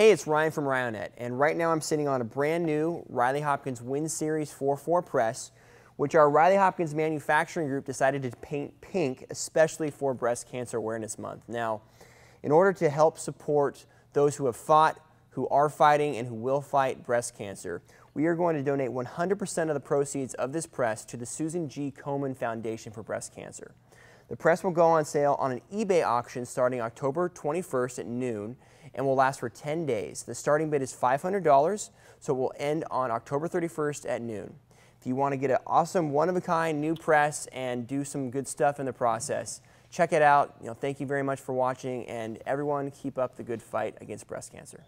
Hey, it's Ryan from Ryonet, and right now I'm sitting on a brand new Riley Hopkins Win Series 4-4 press, which our Riley Hopkins manufacturing group decided to paint pink, especially for Breast Cancer Awareness Month. Now, in order to help support those who have fought, who are fighting, and who will fight breast cancer, we are going to donate 100% of the proceeds of this press to the Susan G. Komen Foundation for Breast Cancer. The press will go on sale on an eBay auction starting October 21st at noon and will last for 10 days. The starting bid is $500, so it will end on October 31st at noon. If you want to get an awesome one-of-a-kind new press and do some good stuff in the process, check it out. You know, thank you very much for watching, and everyone keep up the good fight against breast cancer.